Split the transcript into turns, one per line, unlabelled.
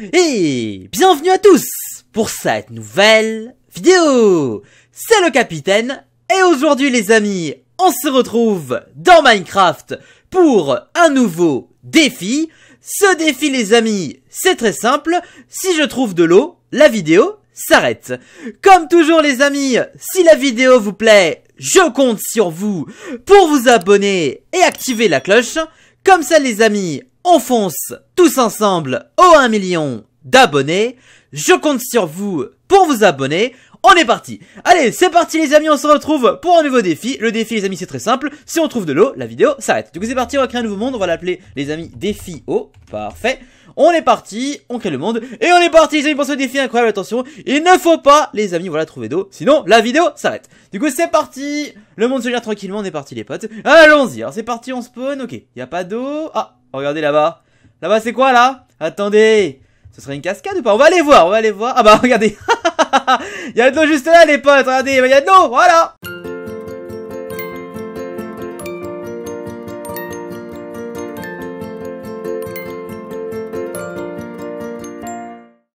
Et bienvenue à tous pour cette nouvelle vidéo C'est le capitaine et aujourd'hui les amis, on se retrouve dans Minecraft pour un nouveau défi. Ce défi les amis, c'est très simple, si je trouve de l'eau, la vidéo s'arrête. Comme toujours les amis, si la vidéo vous plaît, je compte sur vous pour vous abonner et activer la cloche. Comme ça les amis, on fonce tous ensemble au 1 million d'abonnés. Je compte sur vous pour vous abonner. On est parti Allez, c'est parti les amis, on se retrouve pour un nouveau défi. Le défi les amis c'est très simple, si on trouve de l'eau, la vidéo s'arrête. Du coup c'est parti, on va créer un nouveau monde, on va l'appeler les amis défi eau. Parfait. On est parti, on crée le monde, et on est parti les amis pour ce défi incroyable, attention, il ne faut pas les amis, voilà, trouver d'eau, sinon la vidéo s'arrête. Du coup c'est parti, le monde se gère tranquillement, on est parti les potes. Allons-y, alors c'est parti, on spawn, ok, y a pas d'eau. Ah, regardez là-bas. Là-bas c'est quoi là? Attendez, ce serait une cascade ou pas? On va aller voir, on va aller voir. Ah bah regardez, il y a de l'eau juste là les potes, regardez, il y a de l'eau, voilà